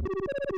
Thank you.